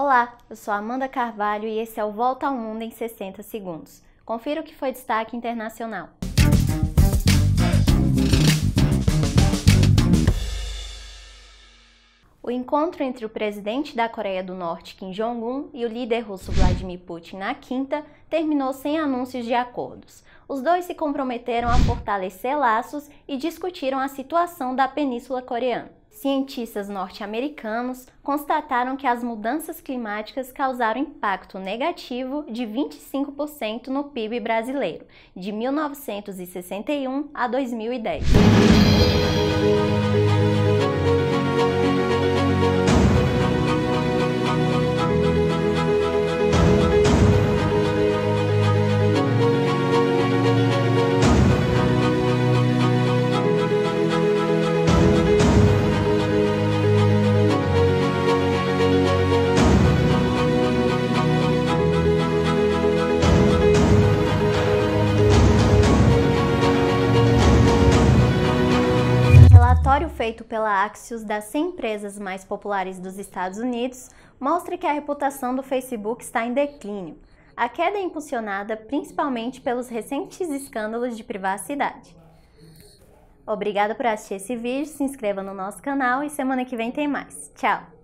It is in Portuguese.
Olá, eu sou Amanda Carvalho e esse é o Volta ao Mundo em 60 Segundos. Confira o que foi destaque internacional. O encontro entre o presidente da Coreia do Norte, Kim Jong-un, e o líder russo Vladimir Putin na quinta terminou sem anúncios de acordos. Os dois se comprometeram a fortalecer laços e discutiram a situação da Península Coreana cientistas norte-americanos constataram que as mudanças climáticas causaram impacto negativo de 25% no PIB brasileiro, de 1961 a 2010. Relatório feito pela Axios das 100 empresas mais populares dos Estados Unidos mostra que a reputação do Facebook está em declínio. A queda é impulsionada principalmente pelos recentes escândalos de privacidade. Obrigada por assistir esse vídeo, se inscreva no nosso canal e semana que vem tem mais. Tchau!